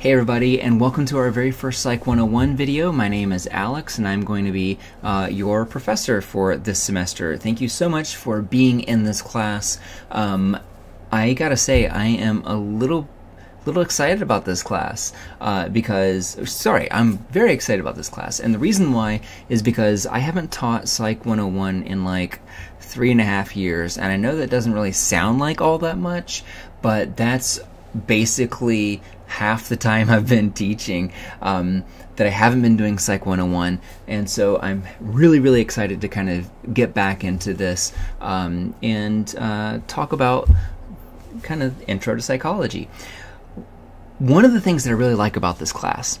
Hey everybody, and welcome to our very first Psych 101 video. My name is Alex, and I'm going to be uh, your professor for this semester. Thank you so much for being in this class. Um, I gotta say, I am a little little excited about this class uh, because sorry i'm very excited about this class and the reason why is because i haven't taught psych 101 in like three and a half years and i know that doesn't really sound like all that much but that's basically half the time I've been teaching um, that I haven't been doing Psych 101. And so I'm really, really excited to kind of get back into this um, and uh, talk about kind of intro to psychology. One of the things that I really like about this class,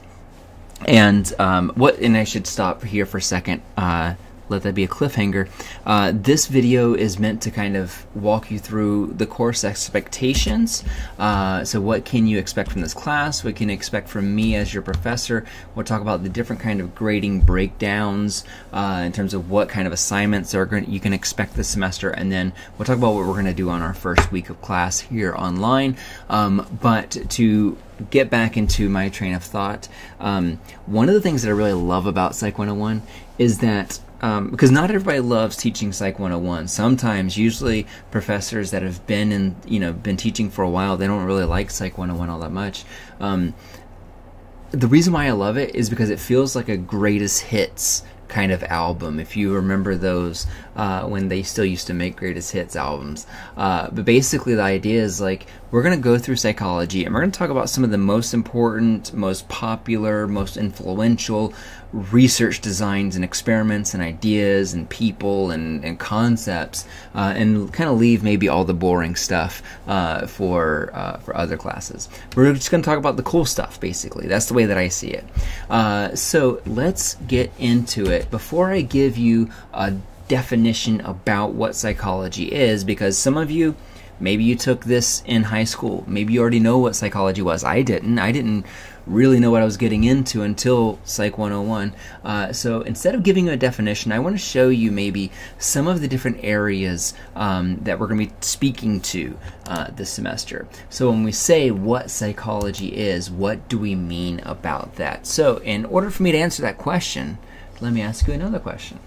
and um, what, and I should stop here for a second. Uh, let that be a cliffhanger. Uh, this video is meant to kind of walk you through the course expectations. Uh, so, what can you expect from this class? What can you expect from me as your professor? We'll talk about the different kind of grading breakdowns uh, in terms of what kind of assignments are going you can expect this semester, and then we'll talk about what we're going to do on our first week of class here online. Um, but to get back into my train of thought, um, one of the things that I really love about Psych 101 is that um, because not everybody loves teaching Psych 101. Sometimes, usually, professors that have been in, you know, been teaching for a while, they don't really like Psych 101 all that much. Um, the reason why I love it is because it feels like a greatest hits kind of album. If you remember those uh, when they still used to make greatest hits albums. Uh, but basically, the idea is like we're going to go through psychology and we're going to talk about some of the most important, most popular, most influential research designs and experiments and ideas and people and, and concepts uh, and kind of leave maybe all the boring stuff uh, for uh, for other classes. We're just going to talk about the cool stuff basically. That's the way that I see it. Uh, so let's get into it. Before I give you a definition about what psychology is, because some of you maybe you took this in high school. Maybe you already know what psychology was. I didn't. I didn't really know what I was getting into until Psych 101. Uh, so instead of giving you a definition, I want to show you maybe some of the different areas um, that we're going to be speaking to uh, this semester. So when we say what psychology is, what do we mean about that? So in order for me to answer that question, let me ask you another question.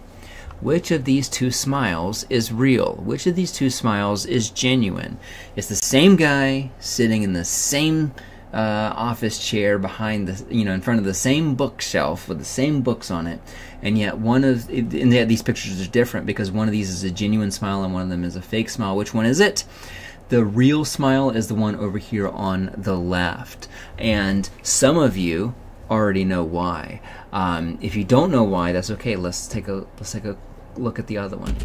Which of these two smiles is real? Which of these two smiles is genuine? It's the same guy sitting in the same uh, office chair behind the you know in front of the same bookshelf with the same books on it. And yet one of and yet these pictures are different because one of these is a genuine smile and one of them is a fake smile. Which one is it? The real smile is the one over here on the left. And some of you already know why. Um, if you don't know why that's okay. Let's take a let's take a look at the other one.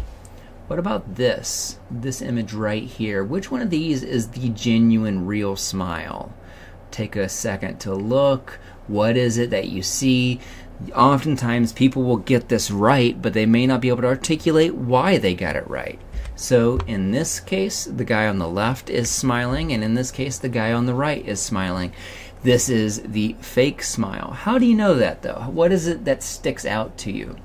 What about this? This image right here. Which one of these is the genuine real smile take a second to look. What is it that you see? Oftentimes, people will get this right, but they may not be able to articulate why they got it right. So, in this case, the guy on the left is smiling, and in this case, the guy on the right is smiling. This is the fake smile. How do you know that, though? What is it that sticks out to you?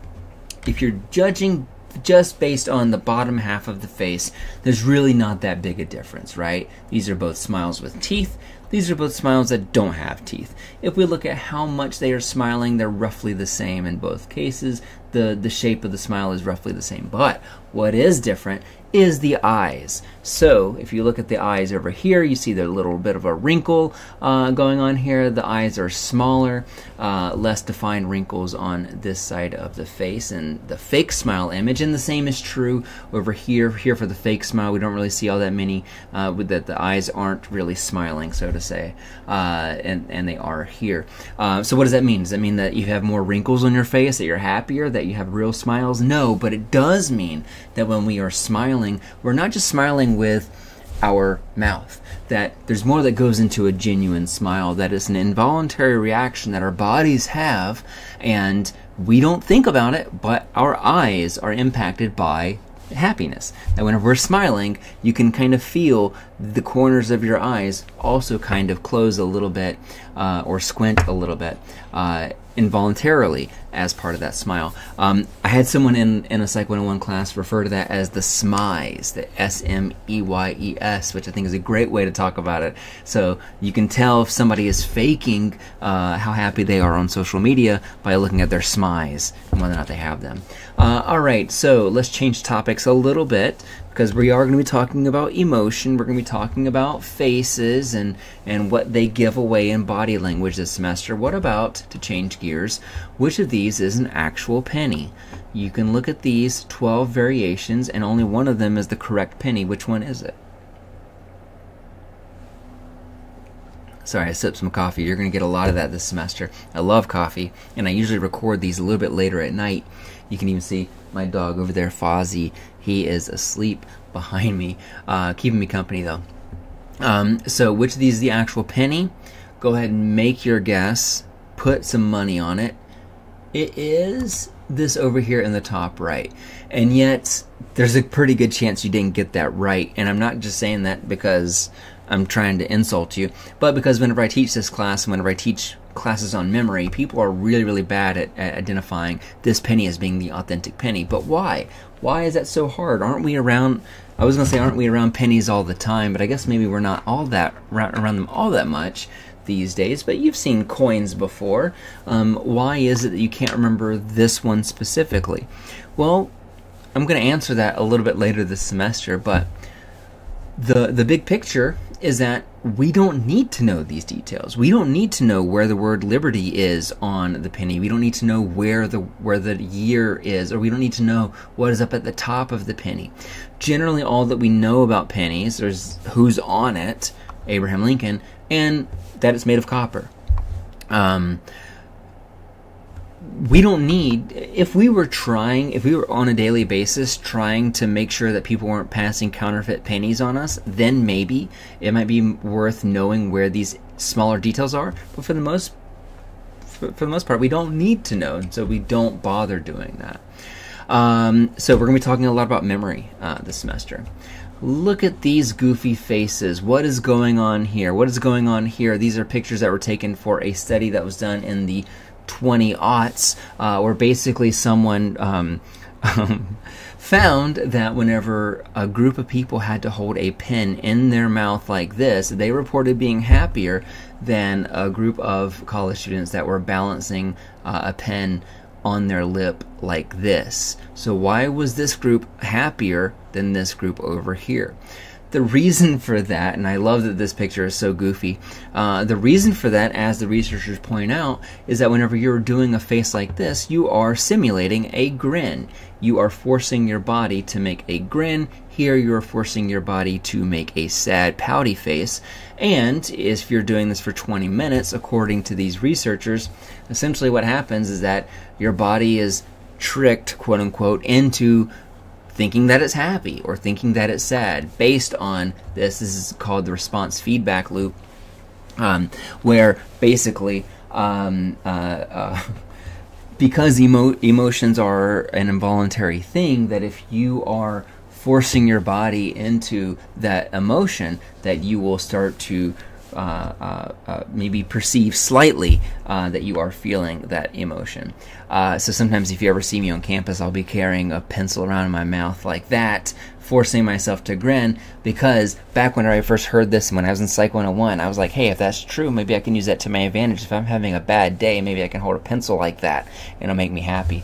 If you're judging just based on the bottom half of the face, there's really not that big a difference, right? These are both smiles with teeth. These are both smiles that don't have teeth. If we look at how much they are smiling, they're roughly the same in both cases. The, the shape of the smile is roughly the same. But what is different is the eyes. So if you look at the eyes over here, you see the little bit of a wrinkle uh, going on here. The eyes are smaller, uh, less defined wrinkles on this side of the face and the fake smile image. And the same is true over here. Here for the fake smile, we don't really see all that many, uh, that the eyes aren't really smiling, so to say, uh, and, and they are here. Uh, so what does that mean? Does that mean that you have more wrinkles on your face, that you're happier, that you have real smiles? No, but it does mean that when we are smiling, we're not just smiling with our mouth. That there's more that goes into a genuine smile, that is an involuntary reaction that our bodies have, and we don't think about it, but our eyes are impacted by happiness. That whenever we're smiling, you can kind of feel the corners of your eyes also kind of close a little bit uh, or squint a little bit. Uh, involuntarily as part of that smile. Um, I had someone in, in a Psych 101 class refer to that as the SMEYES, the S M E Y E S, which I think is a great way to talk about it. So you can tell if somebody is faking uh, how happy they are on social media by looking at their SMEYES and whether or not they have them. Uh, all right, so let's change topics a little bit because we are going to be talking about emotion. We're going to be talking about faces and, and what they give away in body language this semester. What about, to change gears, which of these is an actual penny? You can look at these 12 variations, and only one of them is the correct penny. Which one is it? Sorry, I sipped some coffee. You're going to get a lot of that this semester. I love coffee, and I usually record these a little bit later at night. You can even see my dog over there, Fozzie. He is asleep behind me, uh, keeping me company though. Um, so, which of these is the actual penny? Go ahead and make your guess. Put some money on it. It is this over here in the top right. And yet, there's a pretty good chance you didn't get that right. And I'm not just saying that because I'm trying to insult you, but because whenever I teach this class, whenever I teach classes on memory, people are really, really bad at, at, identifying this penny as being the authentic penny. But why? Why is that so hard? Aren't we around? I was going to say, aren't we around pennies all the time? But I guess maybe we're not all that around them all that much these days. But you've seen coins before. Um, why is it that you can't remember this one specifically? Well, I'm going to answer that a little bit later this semester. But the the big picture is that we don't need to know these details. We don't need to know where the word liberty is on the penny. We don't need to know where the where the year is, or we don't need to know what is up at the top of the penny. Generally, all that we know about pennies is who's on it, Abraham Lincoln, and that it's made of copper. Um, we don't need if we were trying if we were on a daily basis trying to make sure that people weren't passing counterfeit pennies on us then maybe it might be worth knowing where these smaller details are but for the most for, the most part we don't need to know and so we don't bother doing that um, so we're going to be talking a lot about memory uh, this semester look at these goofy faces. What is going on here? What is going on here? These are pictures that were taken for a study that was done in the 20 aughts, uh, where basically someone um, found that whenever a group of people had to hold a pen in their mouth like this, they reported being happier than a group of college students that were balancing uh, a pen on their lip like this. So, why was this group happier than this group over here? The reason for that, and I love that this picture is so goofy, uh, the reason for that, as the researchers point out, is that whenever you're doing a face like this, you are simulating a grin. You are forcing your body to make a grin. Here, you're forcing your body to make a sad, pouty face. And if you're doing this for 20 minutes, according to these researchers, essentially what happens is that your body is tricked, quote unquote, into thinking that it's happy or thinking that it's sad based on this. This is called the response feedback loop, um, where basically, um, uh, uh, because emo- emotions are an involuntary thing, that if you are forcing your body into that emotion, that you will start to maybe perceive slightly uh, that you are feeling that emotion. Uh, so sometimes, if you ever see me on campus, I'll be carrying a pencil around in my mouth like that, forcing myself to grin because back when I first heard this, when I was in Psych 101, I was like, hey, if that's true, maybe I can use that to my advantage. If I'm having a bad day, maybe I can hold a pencil like that and it'll make me happy.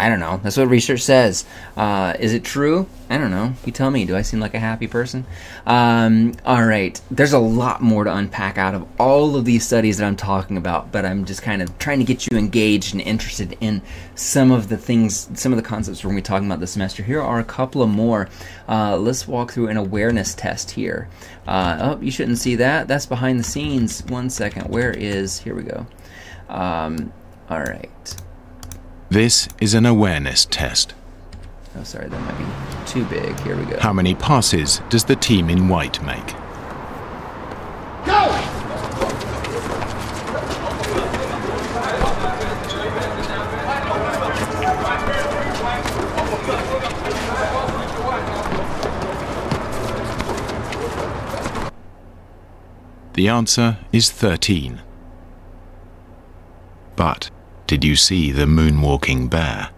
I don't know. That's what research says. Uh, is it true? I don't know. You tell me. Do I seem like a happy person? Um, all right. There's a lot more to unpack out of all of these studies that I'm talking about, but I'm just kind of trying to get you engaged and interested in some of the things, some of the concepts we're going to be talking about this semester. Here are a couple of more. Uh, let's walk through an awareness test here. Uh, oh, you shouldn't see that. That's behind the scenes. One second. Where is? Here we go. Um, all right. This is an awareness test. Oh, sorry, that might be too big. Here we go. How many passes does the team in white make? Go! The answer is 13. But did you see the moonwalking bear?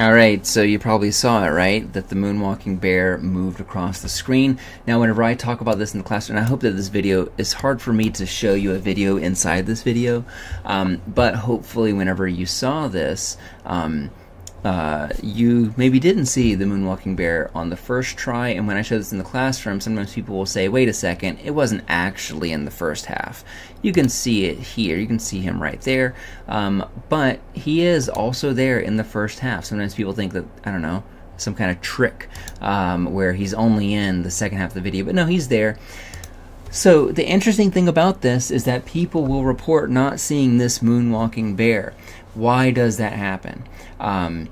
Alright, so you probably saw it, right? That the moonwalking bear moved across the screen. Now, whenever I talk about this in the classroom, I hope that this video, is hard for me to show you a video inside this video, um, but hopefully whenever you saw this, um, uh, you maybe didn't see the moonwalking bear on the first try, and when I show this in the classroom, sometimes people will say, wait a second, it wasn't actually in the first half. You can see it here, you can see him right there, um, but he is also there in the first half. Sometimes people think that, I don't know, some kind of trick um, where he's only in the second half of the video, but no, he's there. So the interesting thing about this is that people will report not seeing this moonwalking bear. Why does that happen? Um,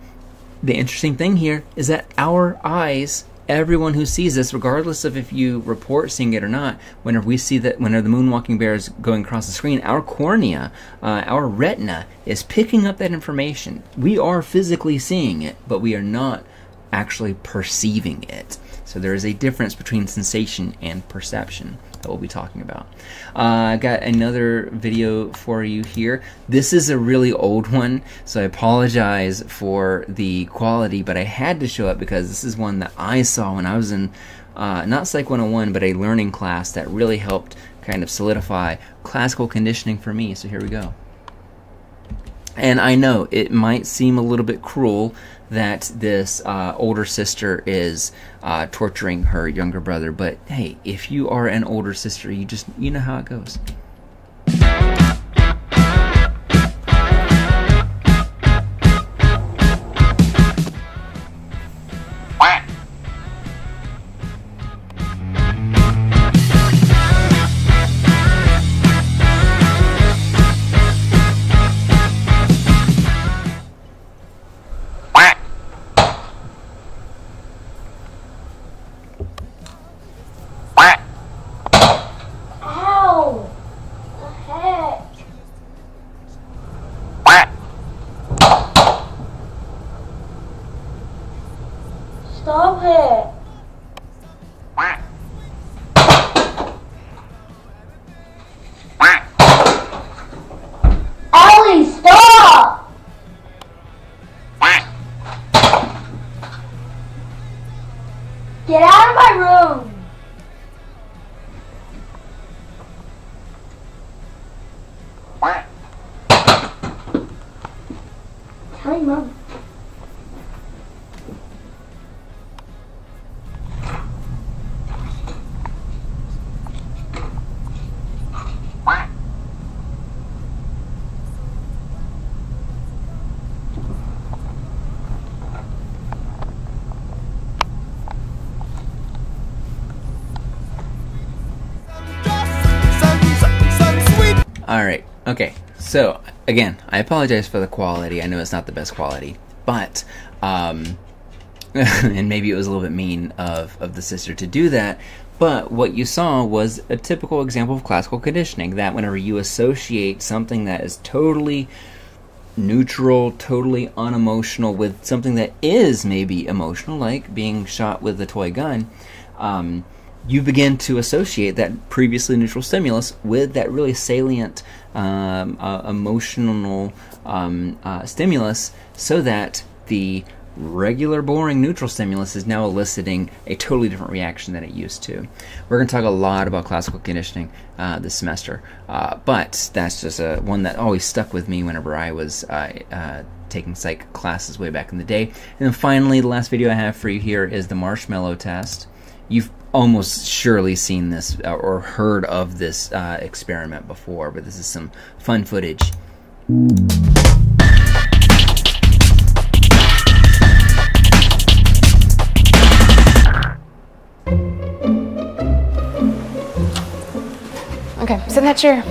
the interesting thing here is that our eyes, everyone who sees this, regardless of if you report seeing it or not, whenever we see that, whenever the moonwalking bear is going across the screen, our cornea, uh, our retina, is picking up that information. We are physically seeing it, but we are not actually perceiving it. So there is a difference between sensation and perception that we'll be talking about. Uh, I got another video for you here. This is a really old one, so I apologize for the quality, but I had to show it because this is one that I saw when I was in uh, not Psych 101, but a learning class that really helped kind of solidify classical conditioning for me. So here we go. And I know it might seem a little bit cruel that this uh, older sister is uh, torturing her younger brother, but hey, if you are an older sister, you just you know how it goes. Your mom. All right. Okay. So again, I apologize for the quality. I know it's not the best quality, but um, and maybe it was a little bit mean of of the sister to do that. But what you saw was a typical example of classical conditioning. That whenever you associate something that is totally neutral, totally unemotional with something that is maybe emotional, like being shot with a toy gun, um, you begin to associate that previously neutral stimulus with that really salient um, uh, emotional um, uh, stimulus so that the regular boring neutral stimulus is now eliciting a totally different reaction than it used to. We're going to talk a lot about classical conditioning uh, this semester, uh, but that's just a one that always stuck with me whenever I was uh, uh, taking psych classes way back in the day. And then finally, the last video I have for you here is the marshmallow test. You've almost surely seen this uh, or heard of this uh, experiment before, but this is some fun footage. Okay, sit in that chair.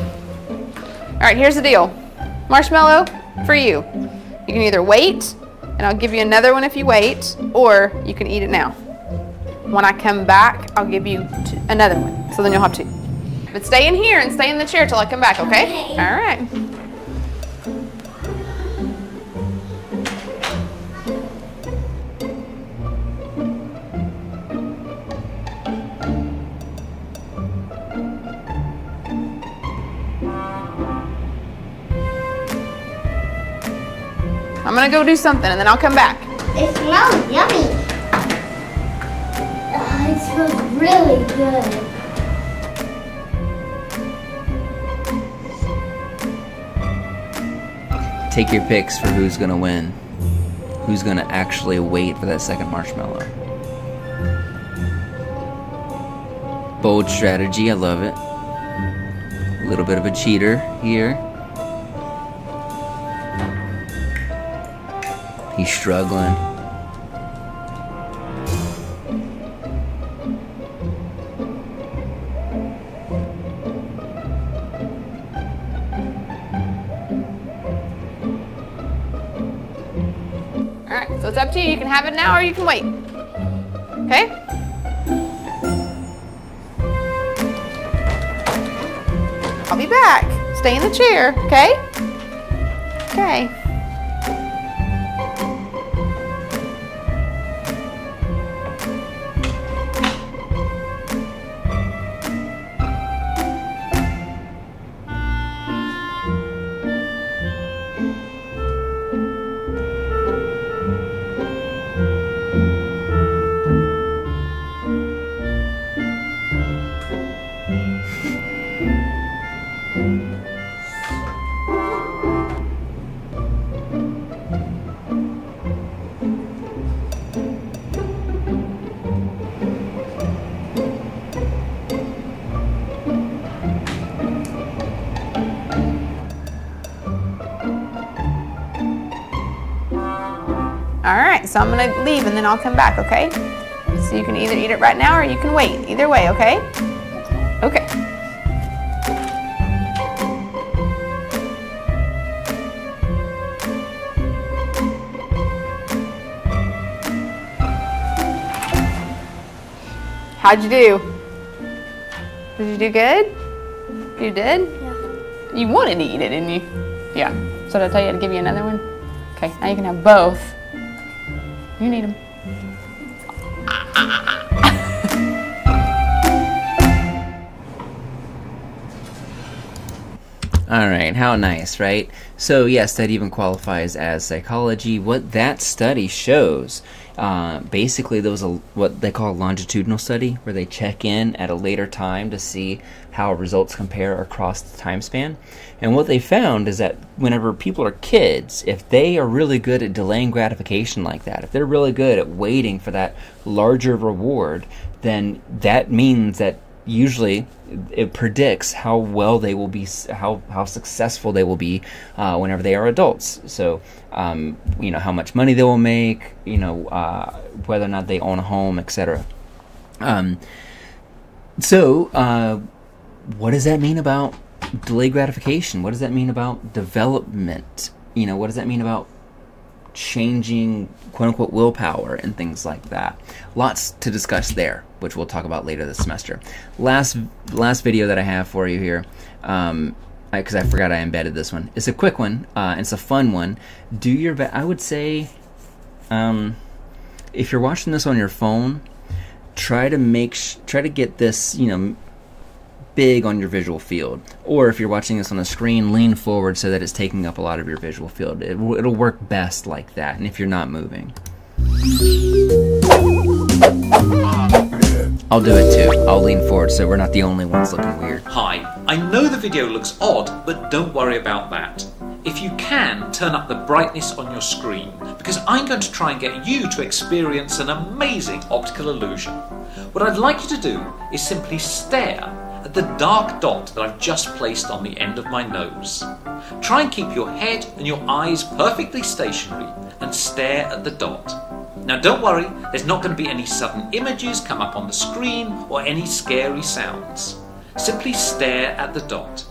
All right, here's the deal. Marshmallow for you. You can either wait, and I'll give you another one if you wait, or you can eat it now. When I come back, I'll give you t- another one. So then you'll have two. But stay in here and stay in the chair till I come back, okay? Okay. All right. I'm gonna go do something and then I'll come back. It smells yummy. It smells really good. Take your picks for who's gonna win. Who's gonna actually wait for that second marshmallow. Bold strategy, I love it. A little bit of a cheater here. He's struggling. Have it now or you can wait. Okay? I'll be back. Stay in the chair, okay? Okay. So I'm gonna leave and then I'll come back, okay? So you can either eat it right now or you can wait. Either way, okay? Okay. How'd you do? Did you do good? You did? Yeah. You wanted to eat it, didn't you? Yeah. So did I tell you to give you another one? Okay, now you can have both. You need them. All right, how nice, right? So, yes, that even qualifies as psychology. What that study shows, uh, basically, there was a what they call a longitudinal study, where they check in at a later time to see how results compare across the time span. And what they found is that whenever people are kids, if they are really good at delaying gratification like that, if they're really good at waiting for that larger reward, then that means that usually it predicts how well they will be how how successful they will be uh, whenever they are adults. So um, you know how much money they will make you know uh, whether or not they own a home etc um, so uh, what does that mean about delayed gratification? What does that mean about development? You know what does that mean about changing quote unquote willpower and things like that. Lots to discuss there, which we'll talk about later this semester. Last last video that I have for you here, um, because I, forgot I embedded this one. It's a quick one. Uh, it's a fun one. Do your best. I would say, um, if you're watching this on your phone, try to make try to get this you know big on your visual field. Or if you're watching this on a screen, lean forward so that it's taking up a lot of your visual field. It, will- it'll work best like that, and if you're not moving. I'll do it too. I'll lean forward so we're not the only ones looking weird. Hi, I know the video looks odd, but don't worry about that. If you can, turn up the brightness on your screen, because I'm going to try and get you to experience an amazing optical illusion. What I'd like you to do is simply stare at the dark dot that I've just placed on the end of my nose. Try and keep your head and your eyes perfectly stationary and stare at the dot. Now don't worry, there's not going to be any sudden images come up on the screen or any scary sounds. Simply stare at the dot.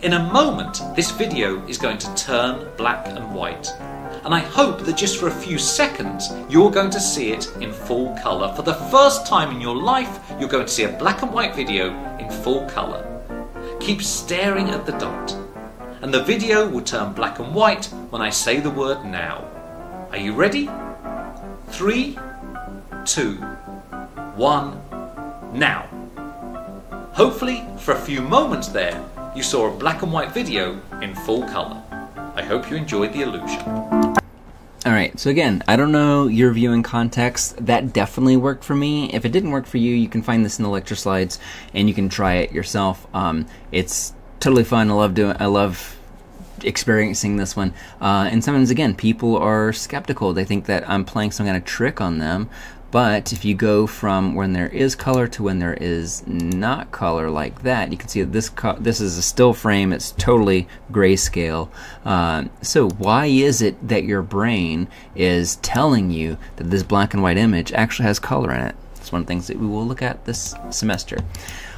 In a moment, this video is going to turn black and white. And I hope that just for a few seconds, you're going to see it in full colour. For the first time in your life, you're going to see a black and white video in full colour. Keep staring at the dot. And the video will turn black and white when I say the word now. Are you ready? Three, two, one, now. Hopefully, for a few moments there, you saw a black and white video in full colour. I hope you enjoyed the illusion. All right, so again, I don't know your viewing context. That definitely worked for me. If it didn't work for you, you can find this in the lecture slides and you can try it yourself. Um, it's totally fun. I love doing. I love experiencing this one. Uh, and sometimes, again, people are skeptical. They think that I'm playing some kind of trick on them. But if you go from when there is color to when there is not color like that, you can see that this this is a still frame. It's totally grayscale. Uh, so why is it that your brain is telling you that this black and white image actually has color in it? It's one of the things that we will look at this semester.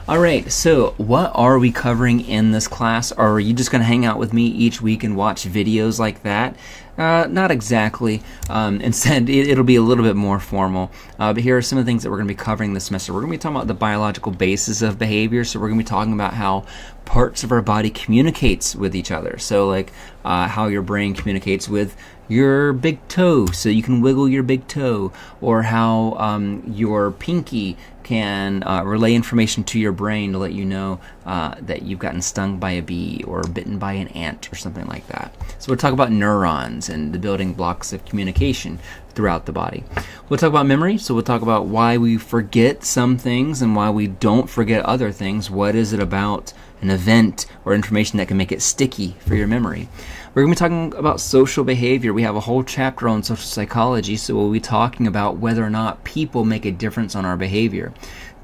All right, so what are we covering in this class? Are you just going to hang out with me each week and watch videos like that? Uh, not exactly. Um, instead, it, will be a little bit more formal. Uh, but here are some of the things that we're going to be covering this semester. We're going to be talking about the biological basis of behavior. So we're going to be talking about how parts of our body communicates with each other. So like uh, how your brain communicates with your big toe, so you can wiggle your big toe, or how um, your pinky can uh, relay information to your brain to let you know uh, that you've gotten stung by a bee or bitten by an ant or something like that. So we'll talk about neurons and the building blocks of communication throughout the body. We'll talk about memory, so we'll talk about why we forget some things and why we don't forget other things. What is it about an event or information that can make it sticky for your memory? We're going to be talking about social behavior. We have a whole chapter on social psychology, so we'll be talking about whether or not people make a difference on our behavior.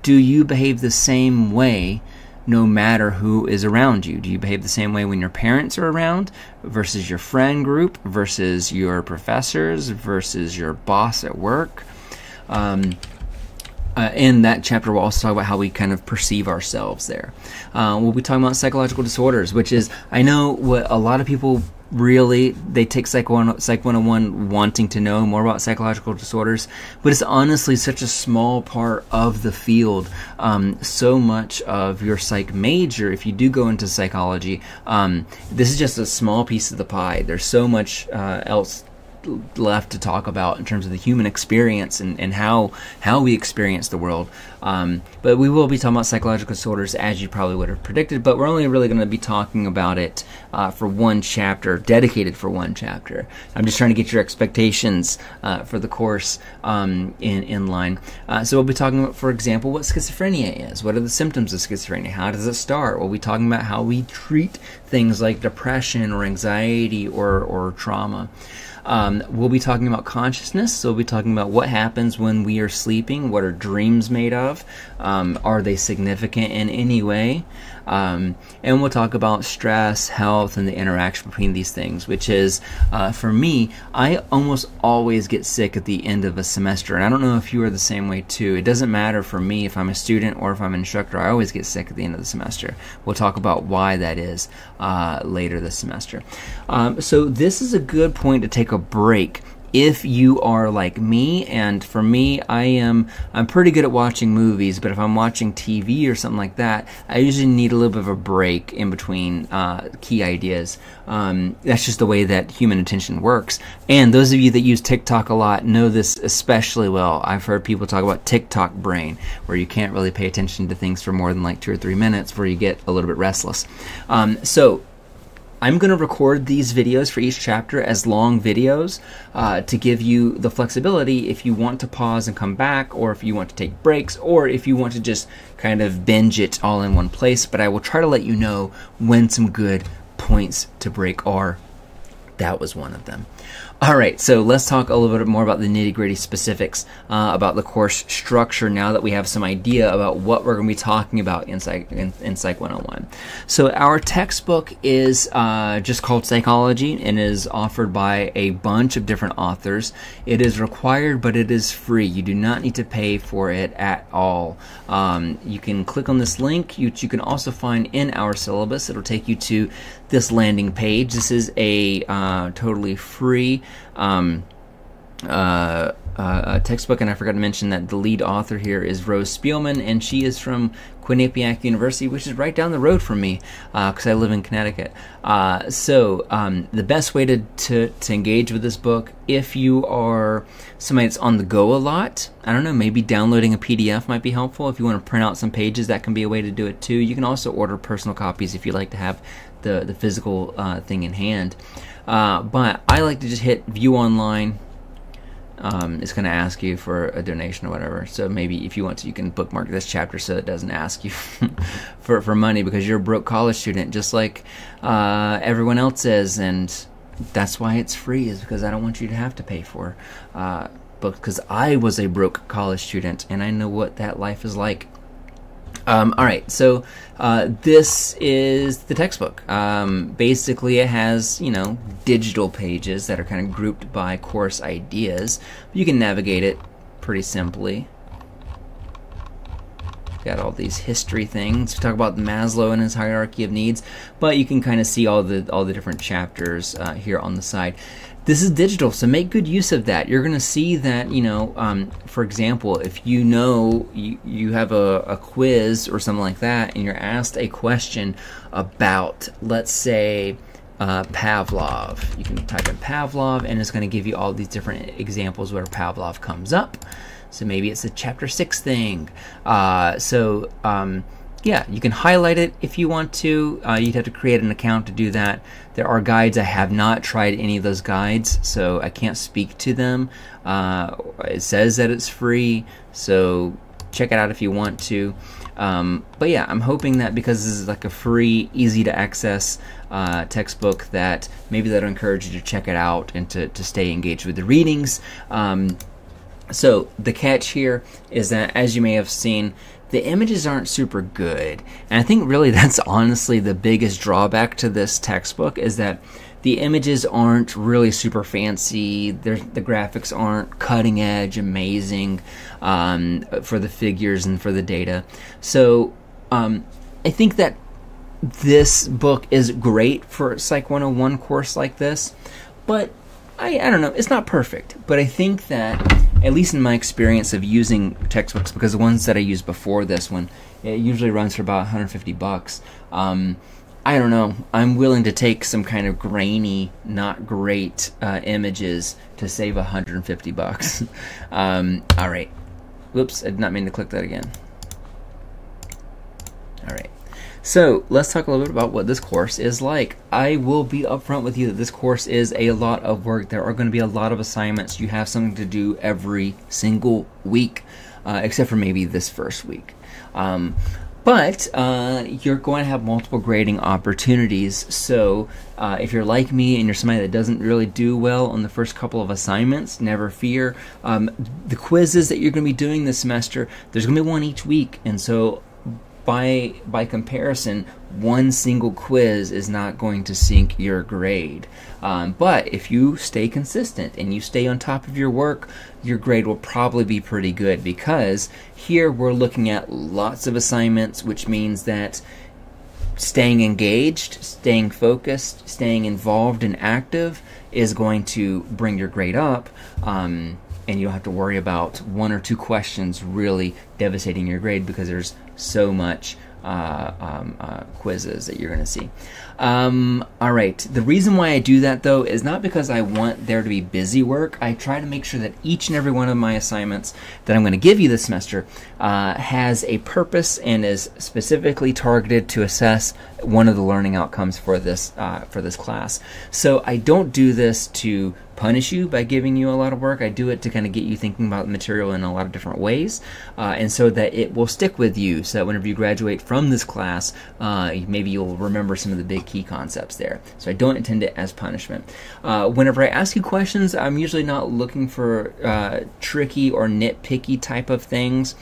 Do you behave the same way no matter who is around you? Do you behave the same way when your parents are around versus your friend group versus your professors versus your boss at work? Um, uh, in that chapter, we'll also talk about how we kind of perceive ourselves there. Uh, we'll be talking about psychological disorders, which is, I know what a lot of people really they take Psych, 1, Psych 101 wanting to know more about psychological disorders, but it's honestly such a small part of the field. Um, so much of your psych major, if you do go into psychology, um, this is just a small piece of the pie. There's so much uh, else left to talk about in terms of the human experience and, and how how we experience the world. Um, but we will be talking about psychological disorders as you probably would have predicted. But we're only really going to be talking about it uh, for one chapter, dedicated for one chapter. I'm just trying to get your expectations uh, for the course um, in in line. Uh, so we'll be talking about, for example, what schizophrenia is. What are the symptoms of schizophrenia? How does it start? We'll be talking about how we treat things like depression or anxiety or or trauma. Um, we'll be talking about consciousness. So we'll be talking about what happens when we are sleeping. What are dreams made of? Um, are they significant in any way? Um, and we'll talk about stress, health, and the interaction between these things, which is, uh, for me, I almost always get sick at the end of a semester. And I don't know if you are the same way too. It doesn't matter for me if I'm a student or if I'm an instructor, I always get sick at the end of the semester. We'll talk about why that is uh, later this semester. Um, so, this is a good point to take a break if you are like me and for me i am i'm pretty good at watching movies but if i'm watching tv or something like that i usually need a little bit of a break in between uh, key ideas. Um, that's just the way that human attention works. And those of you that use tiktok a lot know this especially well. I've heard people talk about tiktok brain where you can't really pay attention to things for more than like two or three minutes where you get a little bit restless. Um, so I'm going to record these videos for each chapter as long videos uh, to give you the flexibility if you want to pause and come back, or if you want to take breaks, or if you want to just kind of binge it all in one place. But I will try to let you know when some good points to break are. That was one of them. All right, so let's talk a little bit more about the nitty gritty specifics uh, about the course structure now that we have some idea about what we're going to be talking about in Psych, in, in Psych 101. So, our textbook is uh, just called Psychology and is offered by a bunch of different authors. It is required, but it is free. You do not need to pay for it at all. Um, you can click on this link, which you can also find in our syllabus. It'll take you to this landing page. This is a uh, totally free um, uh, uh, textbook, and I forgot to mention that the lead author here is Rose Spielman, and she is from Quinnipiac University, which is right down the road from me because I live in Connecticut. Uh, so, um, the best way to, to, to engage with this book, if you are somebody that's on the go a lot, I don't know, maybe downloading a PDF might be helpful. If you want to print out some pages, that can be a way to do it too. You can also order personal copies if you like to have the, the physical uh, thing in hand. Uh, but I like to just hit view online, um, it's going to ask you for a donation or whatever. So maybe if you want to, you can bookmark this chapter so it doesn't ask you for for money because you're a broke college student, just like uh, everyone else is, and that's why it's free. Is because I don't want you to have to pay for uh, books because I was a broke college student and I know what that life is like. Um, all right, so uh, this is the textbook. Um, basically, it has you know digital pages that are kind of grouped by course ideas. You can navigate it pretty simply. Got all these history things. We talk about Maslow and his hierarchy of needs, but you can kind of see all the all the different chapters uh, here on the side this is digital, so make good use of that. You're going to see that, you know, um, for example, if you know you, you have a, a quiz or something like that, and you're asked a question about, let's say, uh, Pavlov. You can type in Pavlov, and it's going to give you all these different examples where Pavlov comes up. So maybe it's a chapter six thing. Uh, so um, yeah, you can highlight it if you want to. Uh, you'd have to create an account to do that. There are guides. I have not tried any of those guides, so I can't speak to them. Uh, it says that it's free, so check it out if you want to. Um, but yeah, I'm hoping that because this is like a free, easy to access uh, textbook, that maybe that'll encourage you to check it out and to, to stay engaged with the readings. Um, so the catch here is that, as you may have seen, the images aren't super good. And I think really that's honestly the biggest drawback to this textbook is that the images aren't really super fancy. They're, the graphics aren't cutting edge, amazing um, for the figures and for the data. So um, I think that this book is great for Psych 101 course like this, but I, I don't know, it's not perfect. But I think that at least in my experience of using textbooks, because the ones that I used before this one, it usually runs for about 150 bucks. Um, I don't know. I'm willing to take some kind of grainy, not great uh, images to save 150 bucks. um, all right. Whoops, I did not mean to click that again. All right. So let's talk a little bit about what this course is like. I will be upfront with you that this course is a lot of work. There are going to be a lot of assignments. You have something to do every single week, uh, except for maybe this first week. Um, but uh, you're going to have multiple grading opportunities. So uh, if you're like me and you're somebody that doesn't really do well on the first couple of assignments, never fear. Um, the quizzes that you're going to be doing this semester, there's going to be one each week, and so by by comparison, one single quiz is not going to sink your grade. Um, but if you stay consistent and you stay on top of your work, your grade will probably be pretty good because here we're looking at lots of assignments, which means that staying engaged, staying focused, staying involved and active is going to bring your grade up. Um, and you don't have to worry about one or two questions really devastating your grade because there's so much uh, um, uh, quizzes that you're going to see. Um, all right. The reason why I do that though is not because I want there to be busy work. I try to make sure that each and every one of my assignments that I'm going to give you this semester uh, has a purpose and is specifically targeted to assess one of the learning outcomes for this uh, for this class. So I don't do this to punish you by giving you a lot of work. I do it to kind of get you thinking about the material in a lot of different ways, uh, and so that it will stick with you. So that whenever you graduate from this class, uh, maybe you'll remember some of the big key concepts there. So I don't intend it as punishment. Uh, whenever I ask you questions, I'm usually not looking for uh, tricky or nitpicky type of things.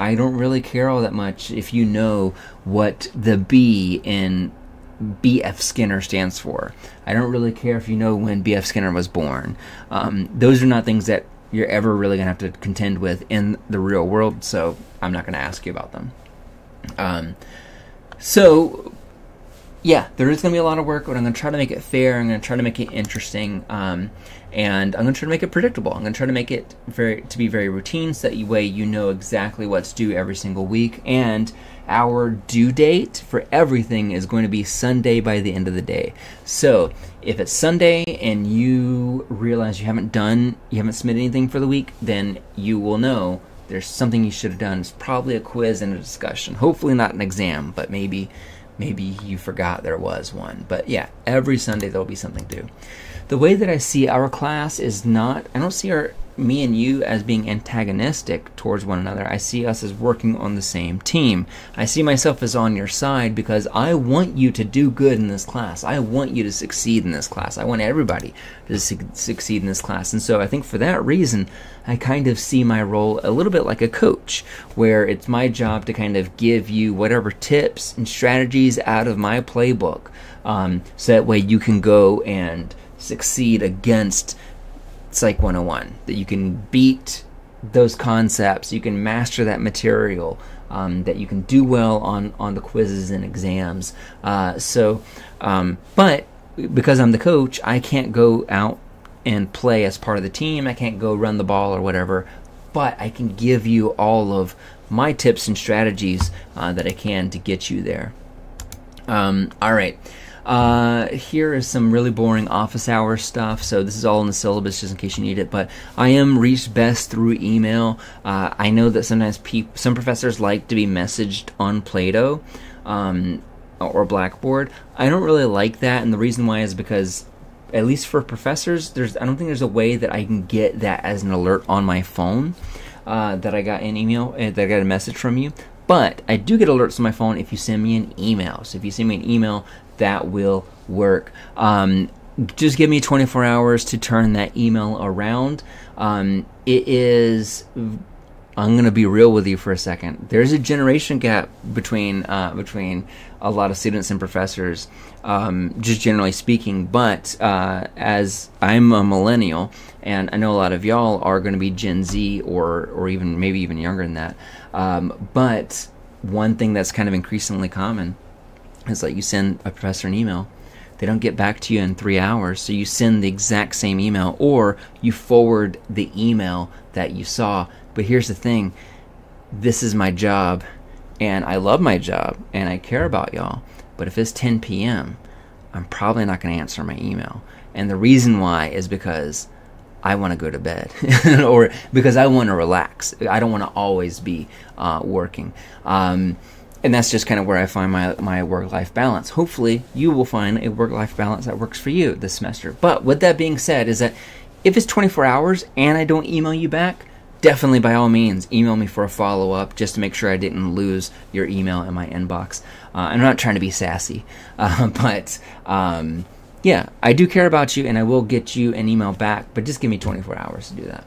I don't really care all that much if you know what the B in B.F. Skinner stands for. I don't really care if you know when B.F. Skinner was born. Um, those are not things that you're ever really going to have to contend with in the real world, so I'm not going to ask you about them. Um, so, yeah, there is going to be a lot of work, but I'm going to try to make it fair. I'm going to try to make it interesting, um, and I'm going to try to make it predictable. I'm going to try to make it very to be very routine, so that way you know exactly what's due every single week. And our due date for everything is going to be Sunday by the end of the day. So if it's Sunday and you realize you haven't done, you haven't submitted anything for the week, then you will know there's something you should have done. It's probably a quiz and a discussion. Hopefully not an exam, but maybe maybe you forgot there was one. But yeah, every Sunday there'll be something due. The way that I see our class is not I don't see our me and you as being antagonistic towards one another. I see us as working on the same team. I see myself as on your side because I want you to do good in this class. I want you to succeed in this class. I want everybody to su- succeed in this class. And so I think for that reason, I kind of see my role a little bit like a coach, where it's my job to kind of give you whatever tips and strategies out of my playbook. Um, so that way you can go and succeed against Psych 101, that you can beat those concepts, you can master that material, um, that you can do well on, on the quizzes and exams. Uh, so, um, but because I'm the coach, I can't go out and play as part of the team. I can't go run the ball or whatever, but I can give you all of my tips and strategies uh, that I can to get you there. Um, all right. Uh, here is some really boring office hour stuff. So this is all in the syllabus, just in case you need it. But I am reached best through email. Uh, I know that sometimes peop- some professors like to be messaged on Plato um, or Blackboard. I don't really like that, and the reason why is because at least for professors, there's I don't think there's a way that I can get that as an alert on my phone. Uh, that I got an email, uh, that I got a message from you. But I do get alerts on my phone if you send me an email. So if you send me an email, that will work. Um, just give me 24 hours to turn that email around. Um, it is. I'm gonna be real with you for a second. There's a generation gap between uh, between a lot of students and professors, um, just generally speaking. But uh, as I'm a millennial, and I know a lot of y'all are going to be Gen Z or or even maybe even younger than that. Um, but one thing that's kind of increasingly common is like you send a professor an email they don't get back to you in three hours so you send the exact same email or you forward the email that you saw but here's the thing this is my job and i love my job and i care about y'all but if it's 10 p.m i'm probably not going to answer my email and the reason why is because I want to go to bed, or because I want to relax. I don't want to always be uh, working. Um, and that's just kind of where I find my my work life balance. Hopefully, you will find a work life balance that works for you this semester. But with that being said, is that if it's 24 hours and I don't email you back, definitely by all means email me for a follow up just to make sure I didn't lose your email in my inbox. Uh, I'm not trying to be sassy, uh, but. Um, yeah, I do care about you and I will get you an email back, but just give me 24 hours to do that.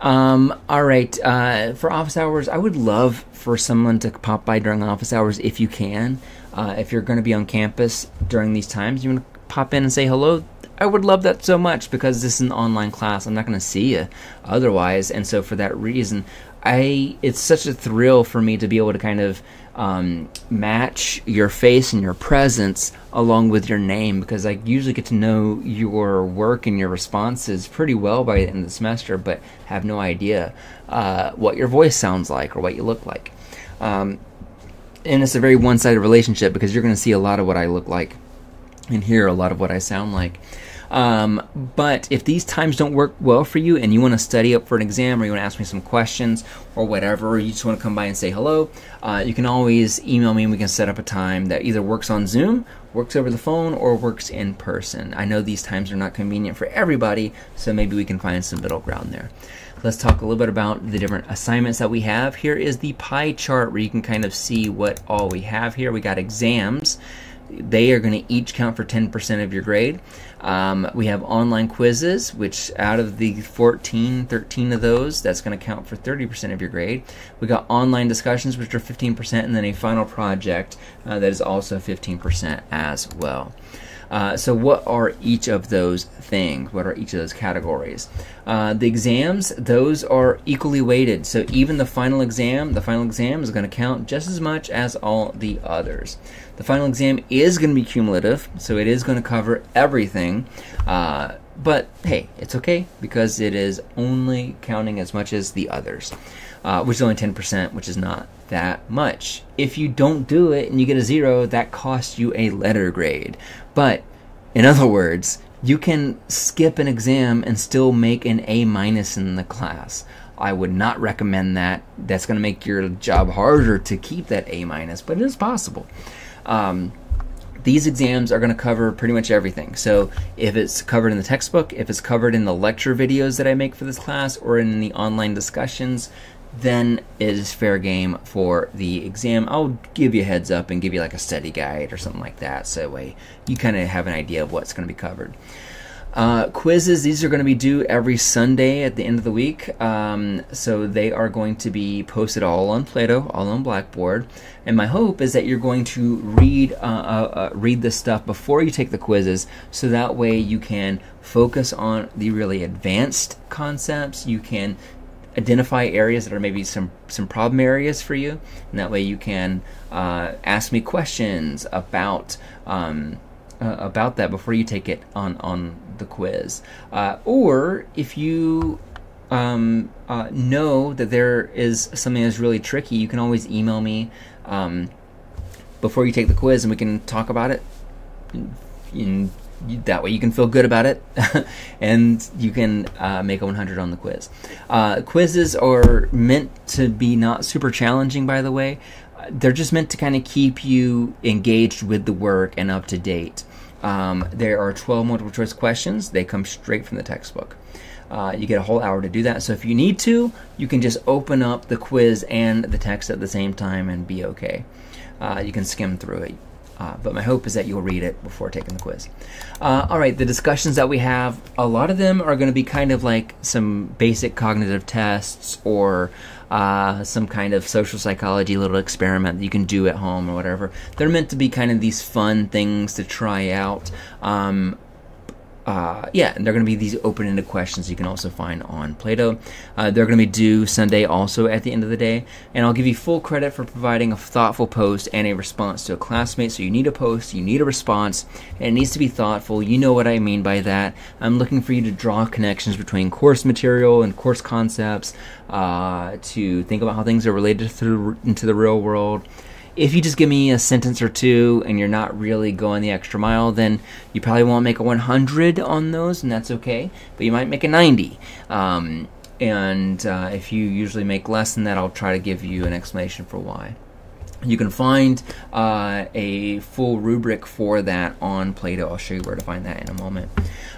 Um, all right. Uh, for office hours, I would love for someone to pop by during office hours if you can. Uh, if you're going to be on campus during these times, you want to pop in and say hello. I would love that so much because this is an online class. I'm not going to see you otherwise, and so for that reason, I it's such a thrill for me to be able to kind of um, match your face and your presence along with your name because I usually get to know your work and your responses pretty well by the end of the semester, but have no idea uh, what your voice sounds like or what you look like. Um, and it's a very one sided relationship because you're going to see a lot of what I look like and hear a lot of what I sound like. Um, but if these times don't work well for you and you want to study up for an exam or you want to ask me some questions or whatever, or you just want to come by and say hello, uh, you can always email me and we can set up a time that either works on Zoom, works over the phone, or works in person. I know these times are not convenient for everybody, so maybe we can find some middle ground there. Let's talk a little bit about the different assignments that we have. Here is the pie chart where you can kind of see what all we have here. We got exams they are going to each count for 10% of your grade. Um, we have online quizzes, which out of the 14, 13 of those, that's going to count for 30% of your grade. We got online discussions, which are 15%, and then a final project uh, that is also 15% as well. Uh, so, what are each of those things? What are each of those categories? Uh, the exams, those are equally weighted. So, even the final exam, the final exam is going to count just as much as all the others. The final exam is going to be cumulative, so it is going to cover everything. Uh, but hey, it's okay because it is only counting as much as the others, uh, which is only 10%, which is not that much. If you don't do it and you get a zero, that costs you a letter grade. But in other words, you can skip an exam and still make an A minus in the class. I would not recommend that. That's going to make your job harder to keep that A minus, but it is possible. Um, these exams are going to cover pretty much everything. So if it's covered in the textbook, if it's covered in the lecture videos that I make for this class, or in the online discussions, then it is fair game for the exam. I'll give you a heads up and give you like a study guide or something like that, so that way you kind of have an idea of what's going to be covered. Uh, quizzes, these are going to be due every Sunday at the end of the week. Um, so they are going to be posted all on Plato, all on Blackboard. And my hope is that you're going to read uh, uh, uh, read this stuff before you take the quizzes, so that way you can focus on the really advanced concepts. You can identify areas that are maybe some some problem areas for you, and that way you can uh, ask me questions about. Um, uh, about that before you take it on on the quiz, uh, or if you um, uh, know that there is something that's really tricky, you can always email me um, before you take the quiz, and we can talk about it. In, in that way, you can feel good about it, and you can uh, make a 100 on the quiz. Uh, quizzes are meant to be not super challenging, by the way. They're just meant to kind of keep you engaged with the work and up to date. Um, there are 12 multiple choice questions. They come straight from the textbook. Uh, you get a whole hour to do that. So if you need to, you can just open up the quiz and the text at the same time and be okay. Uh, you can skim through it. Uh, but my hope is that you'll read it before taking the quiz. Uh, all right, the discussions that we have, a lot of them are going to be kind of like some basic cognitive tests or uh, some kind of social psychology little experiment that you can do at home or whatever. They're meant to be kind of these fun things to try out. Um, uh, yeah, and they're going to be these open-ended questions you can also find on Plato. Uh, they're going to be due Sunday also at the end of the day, and I'll give you full credit for providing a thoughtful post and a response to a classmate. So you need a post, you need a response, and it needs to be thoughtful. You know what I mean by that. I'm looking for you to draw connections between course material and course concepts, uh, to think about how things are related to, into the real world if you just give me a sentence or two and you're not really going the extra mile, then you probably won't make a 100 on those, and that's okay. But you might make a 90. Um, and uh, if you usually make less than that, I'll try to give you an explanation for why. You can find uh, a full rubric for that on Plato. I'll show you where to find that in a moment.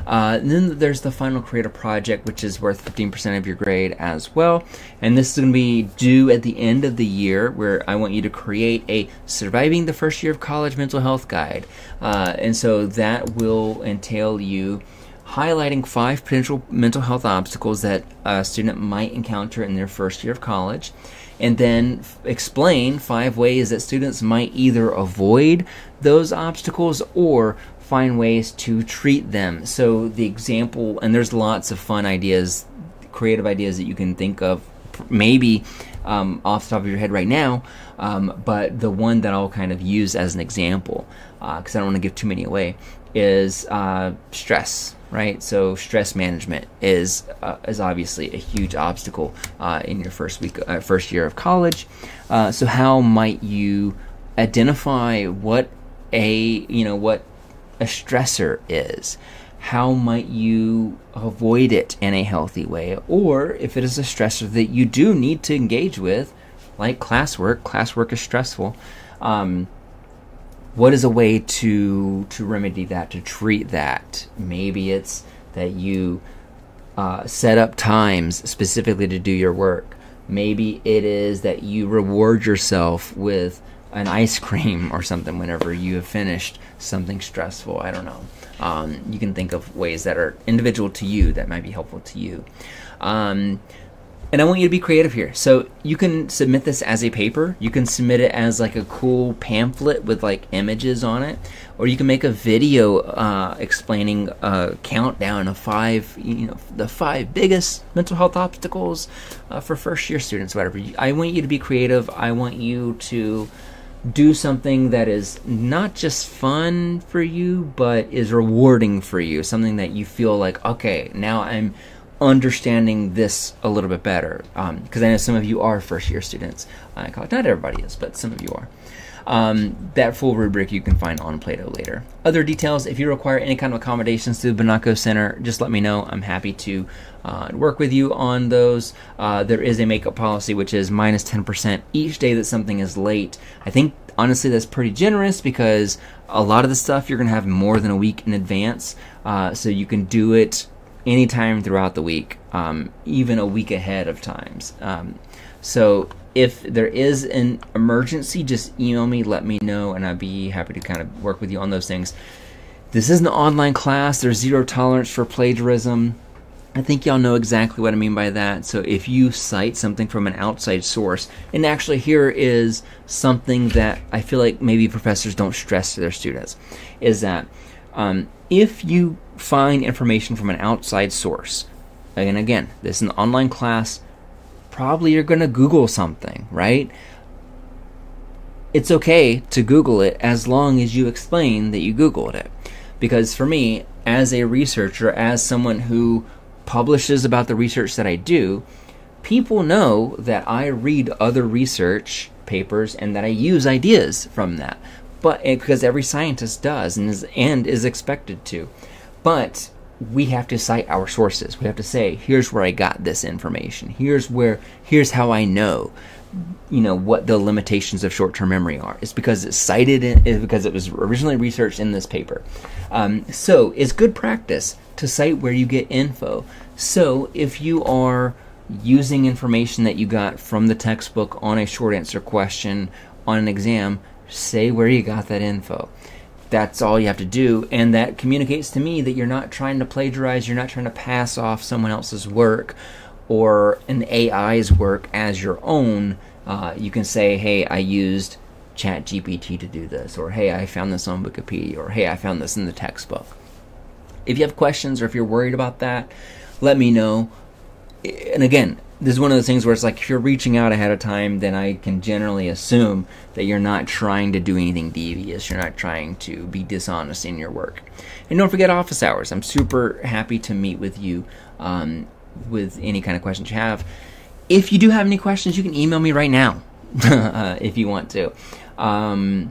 Uh, then there's the final creative project, which is worth 15% of your grade as well. And this is going to be due at the end of the year, where I want you to create a surviving the first year of college mental health guide. Uh, and so that will entail you highlighting five potential mental health obstacles that a student might encounter in their first year of college and then explain five ways that students might either avoid those obstacles or find ways to treat them. So the example, and there's lots of fun ideas, creative ideas that you can think of, maybe um, off the top of your head right now, um, but the one that I'll kind of use as an example, because uh, I don't want to give too many away, is uh, stress right? So stress management is uh, is obviously a huge obstacle uh, in your first week, uh, first year of college. Uh, so how might you identify what a you know what a stressor is? How might you avoid it in a healthy way? Or if it is a stressor that you do need to engage with, like classwork, classwork is stressful. Um, what is a way to to remedy that to treat that? Maybe it's that you uh, set up times specifically to do your work. Maybe it is that you reward yourself with an ice cream or something whenever you have finished something stressful. I don't know. Um, you can think of ways that are individual to you that might be helpful to you. Um, and I want you to be creative here. So you can submit this as a paper. You can submit it as like a cool pamphlet with like images on it, or you can make a video uh, explaining a countdown of five, you know, the five biggest mental health obstacles uh, for first year students. Whatever. I want you to be creative. I want you to do something that is not just fun for you, but is rewarding for you. Something that you feel like, okay, now I'm understanding this a little bit better. Because um, I know some of you are first year students. Not everybody is, but some of you are. Um, that full rubric you can find on Plato later. Other details, if you require any kind of accommodations to the Banacos Center, just let me know. I'm happy to uh, work with you on those. Uh, there is a makeup policy which is minus 10% each day that something is late. I think honestly that's pretty generous because a lot of the stuff you're going to have more than a week in advance. Uh, so you can do it anytime throughout the week, um, even a week ahead of times. Um, so if there is an emergency, just email me, let me know, and I'd be happy to kind of work with you on those things. This is an online class. There's zero tolerance for plagiarism. I think y'all know exactly what I mean by that. So if you cite something from an outside source, and actually here is something that I feel like maybe professors don't stress to their students, is that um, if you find information from an outside source, and again, this is an online class, probably you're going to Google something, right? It's okay to Google it as long as you explain that you Googled it. Because for me, as a researcher, as someone who publishes about the research that I do, people know that I read other research papers and that I use ideas from that. But eh, because every scientist does and is and is expected to. But we have to cite our sources. We have to say, here's where I got this information. Here's where here's how I know you know what the limitations of short-term memory are. It's because it's cited in, it's because it was originally researched in this paper. Um, so it's good practice to cite where you get info. So if you are using information that you got from the textbook on a short answer question on an exam, say where you got that info. That's all you have to do and that communicates to me that you're not trying to plagiarize you're not trying to pass off someone else's work or an ai's work as your own. Uh, you can say hey i used ChatGPT to do this or hey i found this on wikipedia or hey i found this in the textbook. If you have questions or if you're worried about that let me know. And again this is one of those things where it's like if you're reaching out ahead of time, then I can generally assume that you're not trying to do anything devious. You're not trying to be dishonest in your work. And don't forget office hours. I'm super happy to meet with you um, with any kind of questions you have. If you do have any questions, you can email me right now uh, if you want to. Um,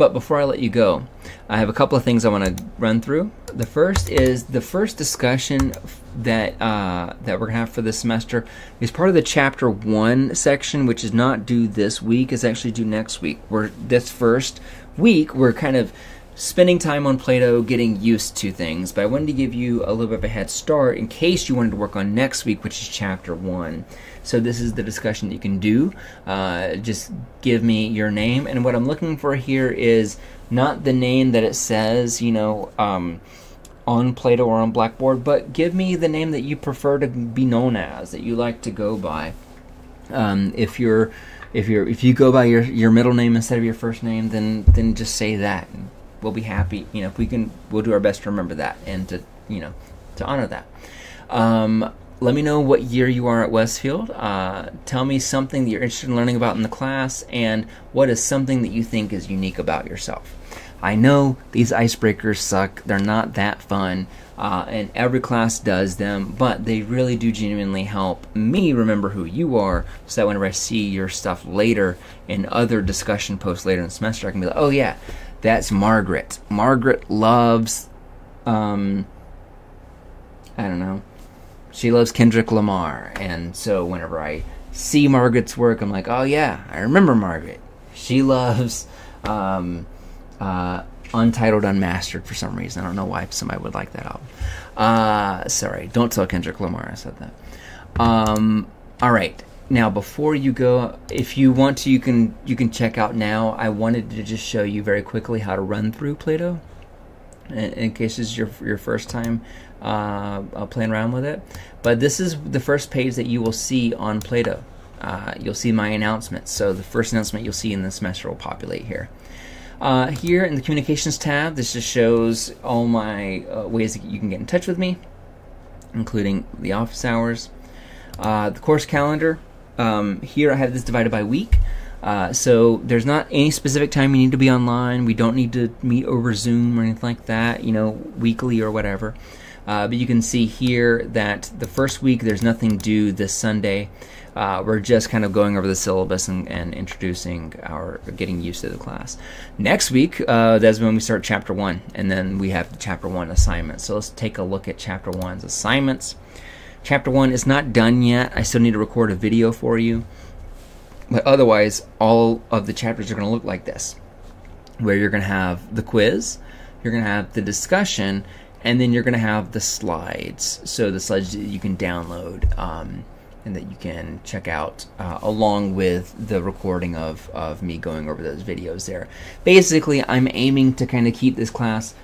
but before I let you go, I have a couple of things I want to run through. The first is the first discussion that uh, that we're gonna have for this semester is part of the chapter one section, which is not due this week. is actually due next week. We're this first week we're kind of spending time on Plato, getting used to things. But I wanted to give you a little bit of a head start in case you wanted to work on next week, which is chapter one. So this is the discussion that you can do. Uh, just give me your name, and what I'm looking for here is not the name that it says, you know, um, on Plato or on Blackboard, but give me the name that you prefer to be known as, that you like to go by. Um, if you're if you're if you go by your your middle name instead of your first name, then then just say that. We'll be happy. You know, if we can, we'll do our best to remember that and to you know to honor that. Um, let me know what year you are at Westfield. Uh, tell me something that you're interested in learning about in the class, and what is something that you think is unique about yourself. I know these icebreakers suck, they're not that fun, uh, and every class does them, but they really do genuinely help me remember who you are so that whenever I see your stuff later in other discussion posts later in the semester, I can be like, oh yeah, that's Margaret. Margaret loves, um, I don't know she loves Kendrick Lamar, and so whenever I see Margaret's work, I'm like, oh yeah, I remember Margaret. She loves um, uh, Untitled Unmastered for some reason. I don't know why somebody would like that album. Uh, sorry, don't tell Kendrick Lamar I said that. Um, all right, now before you go, if you want to, you can you can check out now. I wanted to just show you very quickly how to run through Plato. in, in case it's your your first time uh, uh, playing around with it. But this is the first page that you will see on Plato. Uh, you'll see my announcements. So the first announcement you'll see in the semester will populate here. Uh, here in the communications tab, this just shows all my uh, ways that you can get in touch with me, including the office hours. Uh, the course calendar, um, here I have this divided by week. Uh, so there's not any specific time you need to be online. We don't need to meet over Zoom or anything like that, you know, weekly or whatever. Uh, but you can see here that the first week there's nothing due this Sunday. Uh, we're just kind of going over the syllabus and, and, introducing our getting used to the class. Next week, uh, that's when we start chapter one, and then we have the chapter one assignments. So let's take a look at chapter one's assignments. Chapter one is not done yet. I still need to record a video for you, but otherwise, all of the chapters are going to look like this, where you're going to have the quiz, you're going to have the discussion, and then you're going to have the slides. So the slides that you can download. Um, and that you can check out uh, along with the recording of, of me going over those videos there. Basically, I'm aiming to kind of keep this class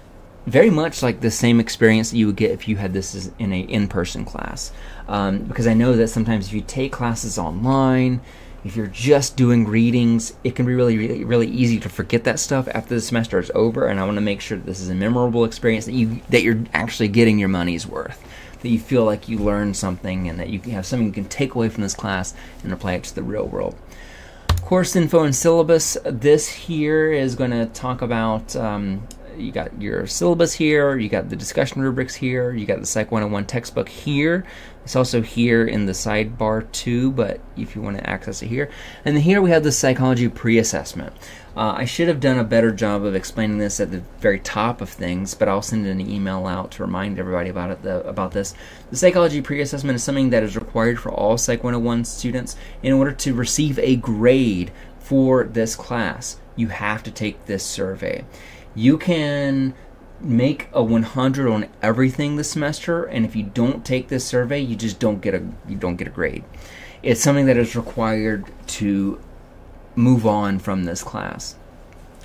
very much like the same experience that you would get if you had this in a in-person class. Um, because I know that sometimes if you take classes online, if you're just doing readings, it can be really, really, really easy to forget that stuff after the semester is over. And I want to make sure that this is a memorable experience that you that you're actually getting your money's worth that you feel like you learned something and that you have something you can take away from this class and apply it to the real world. Course info and syllabus. This here is going to talk about um, you got your syllabus here, you got the discussion rubrics here, you got the Psych 101 textbook here. It's also here in the sidebar too, but if you want to access it here. And here we have the psychology pre-assessment. Uh, I should have done a better job of explaining this at the very top of things, but I'll send an email out to remind everybody about it. The, about this, the psychology pre-assessment is something that is required for all Psych 101 students in order to receive a grade for this class. You have to take this survey you can make a 100 on everything this semester and if you don't take this survey you just don't get a you don't get a grade. It's something that is required to move on from this class.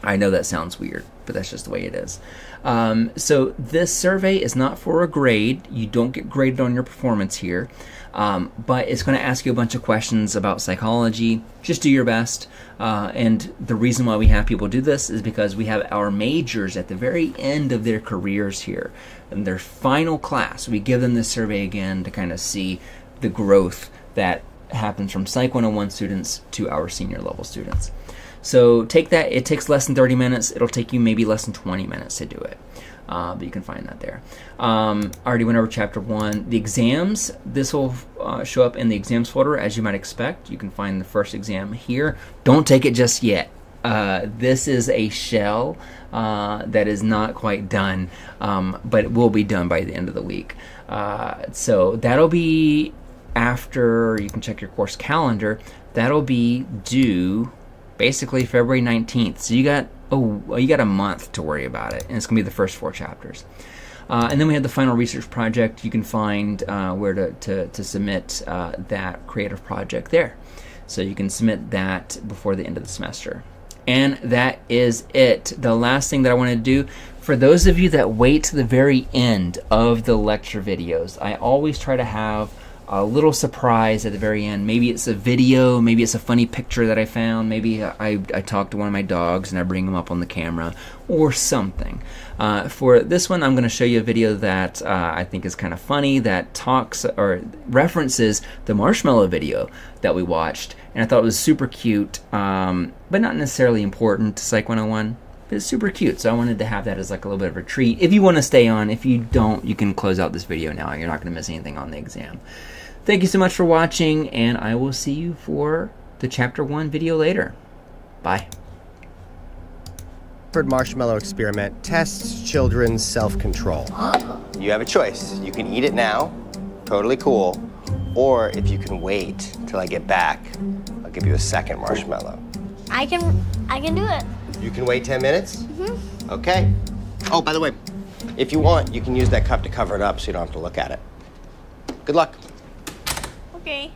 I know that sounds weird but that's just the way it is um, so this survey is not for a grade you don't get graded on your performance here um, but it's going to ask you a bunch of questions about psychology. Just do your best. Uh, and the reason why we have people do this is because we have our majors at the very end of their careers here. In their final class, we give them this survey again to kind of see the growth that happens from Psych 101 students to our senior level students. So take that, it takes less than 30 minutes, it'll take you maybe less than 20 minutes to do it uh, but you can find that there. Um, I already went over chapter one. The exams, this will uh, show up in the exams folder as you might expect. You can find the first exam here. Don't take it just yet. Uh, this is a shell uh, that is not quite done, um, but it will be done by the end of the week. Uh, so that'll be after you can check your course calendar. That'll be due basically February 19th. So you got oh, you got a month to worry about it, and it's to be the first four chapters. Uh, and then we have the final research project. You can find uh, where to, to, to submit uh, that creative project there. So you can submit that before the end of the semester. And that is it. The last thing that I want to do for those of you that wait to the very end of the lecture videos, I always try to have a little surprise at the very end. Maybe it's a video, maybe it's a funny picture that I found, maybe I, I talk to one of my dogs and I bring him up on the camera, or something. Uh, for this one, I'm going to show you a video that uh, I think is kind of funny that talks or references the marshmallow video that we watched, and I thought it was super cute, um, but not necessarily important to Psych 101 it's super cute. So I wanted to have that as like a little bit of a treat. If you want to stay on, if you don't, you can close out this video now. You're not going to miss anything on the exam. Thank you so much for watching, and I will see you for the Chapter 1 video later. Bye. Marshmallow experiment tests children's self-control. You have a choice. You can eat it now, totally cool, or if you can wait till I get back, I'll give you a second marshmallow. I can, I can do it. You can wait 10 minutes? Mm-hmm. Okay. Oh, by the way, if you want, you can use that cup to cover it up so you don't have to look at it. Good luck. Okay.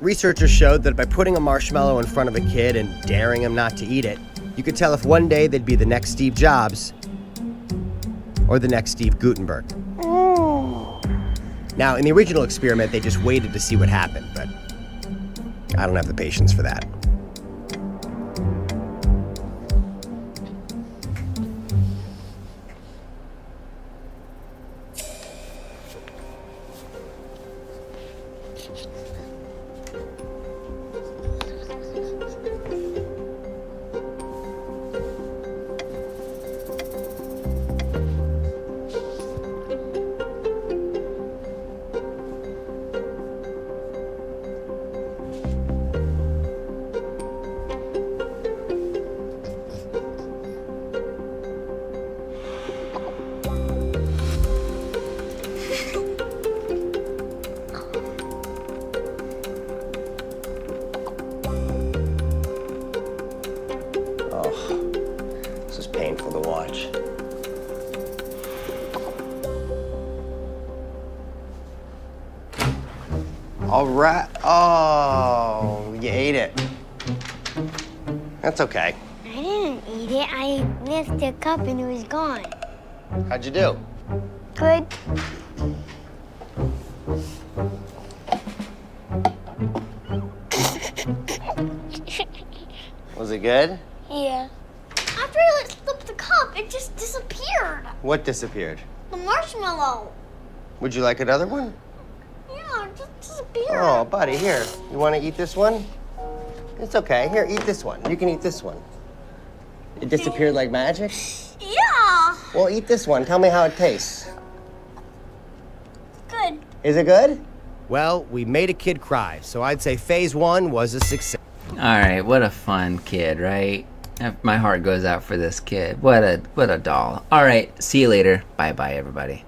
Researchers showed that by putting a marshmallow in front of a kid and daring him not to eat it, you could tell if one day they'd be the next Steve Jobs or the next Steve Guttenberg. Now, in the original experiment, they just waited to see what happened, but I don't have the patience for that. Right. Oh, you ate it. That's okay. I didn't eat it. I missed the cup and it was gone. How'd you do? Good. Was it good? Yeah. After I slipped the cup, it just disappeared. What disappeared? The marshmallow. Would you like another one? Yeah, it just disappeared. Oh, buddy, here. You want to eat this one? It's okay. Here, eat this one. You can eat this one. It disappeared like magic? Yeah. Well, eat this one. Tell me how it tastes. Good. Is it good? Well, we made a kid cry, so I'd say phase one was a success. All right, what a fun kid, right? My heart goes out for this kid. What a what a doll. All right, see you later. Bye bye everybody.